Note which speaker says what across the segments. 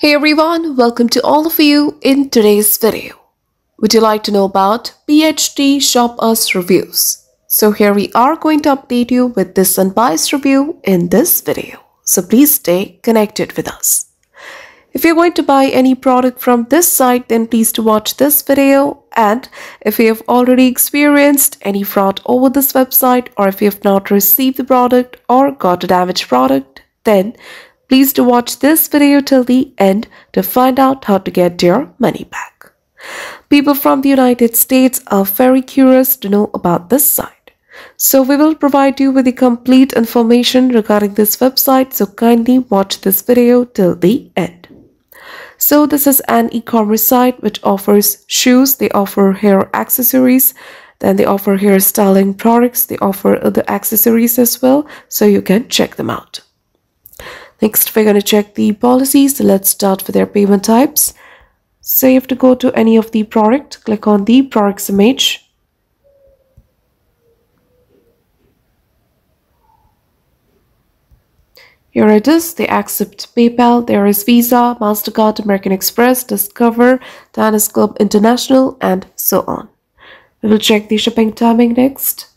Speaker 1: Hey everyone, welcome to all of you in today's video. Would you like to know about Phtshopus reviews? So here we are going to update you with this unbiased review in this video. So please stay connected with us. If you're going to buy any product from this site, then please to watch this video. And if you have already experienced any fraud over this website, or if you have not received the product or got a damaged product, then please to watch this video till the end to find out how to get your money back. People from the United States are very curious to know about this site. So we will provide you with the complete information regarding this website, so kindly watch this video till the end. So this is an e-commerce site which offers shoes, they offer hair accessories, then they offer hair styling products, they offer other accessories as well, so you can check them out. Next, we're going to check the policies. So let's start with their payment types. So you have to go to any of the product, click on the products image, Here it is. They accept PayPal. There is Visa, MasterCard, American Express, Discover, Diners Club International, and so on. We will check the shipping timing next.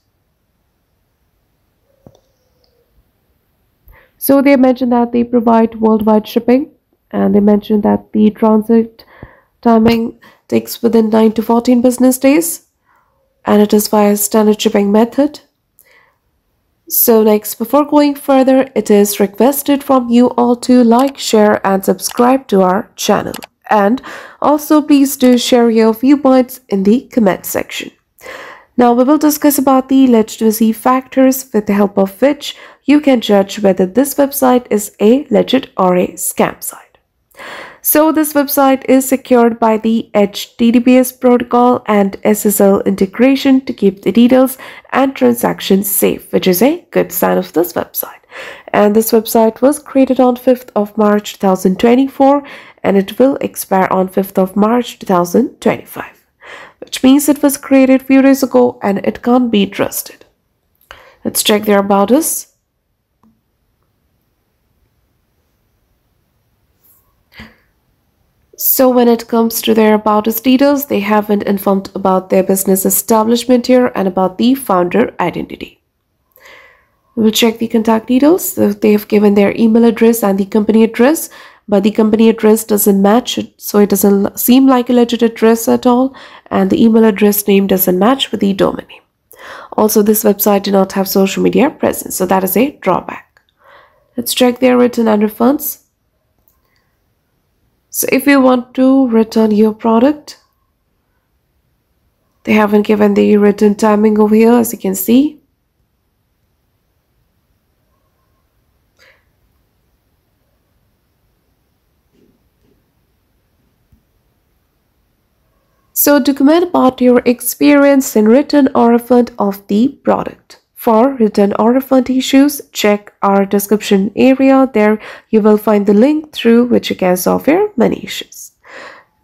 Speaker 1: So they mentioned that they provide worldwide shipping and they mentioned that the transit timing takes within 9 to 14 business days and it is via standard shipping method so next, before going further, it is requested from you all to like, share and subscribe to our channel. And also please do share your viewpoints in the comment section. Now we will discuss about the legitimacy factors with the help of which you can judge whether this website is a legit or a scam site. So this website is secured by the HTTPS protocol and SSL integration to keep the details and transactions safe, which is a good sign of this website. And this website was created on 5th of March 2024 and it will expire on 5th of March 2025, which means it was created few days ago and it can't be trusted. Let's check their about us. So when it comes to their about us details, they haven't informed about their business establishment here and about the founder identity. We'll check the contact details. So they have given their email address and the company address, but the company address doesn't match, it, so it doesn't seem like a legit address at all, and the email address name doesn't match with the domain name. Also, this website did not have social media presence, so that is a drawback. Let's check their return and refunds. So if you want to return your product, they haven't given the return timing over here as you can see. So document about your experience in return or refund of the product. For return or refund issues, check our description area. There you will find the link through which you can solve your money issues.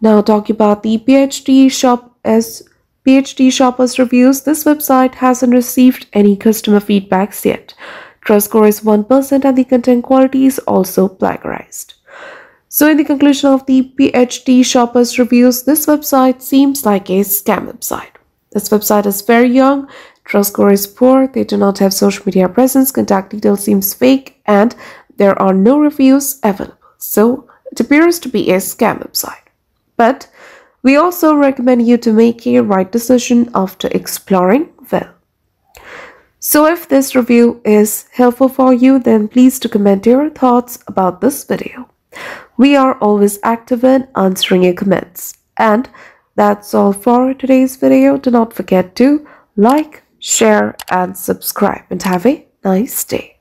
Speaker 1: Now talking about the Phtshopus PHD shoppers reviews, this website hasn't received any customer feedbacks yet. Trust score is 1% and the content quality is also plagiarized. So in the conclusion of the Phtshopus reviews, this website seems like a scam website. This website is very young Trust score is poor, they do not have social media presence, contact details seems fake, and there are no reviews available. So it appears to be a scam website. But we also recommend you to make a right decision after exploring well. So if this review is helpful for you, then please to comment your thoughts about this video. We are always active in answering your comments. And that's all for today's video. Do not forget to like, share, and subscribe. And have a nice day.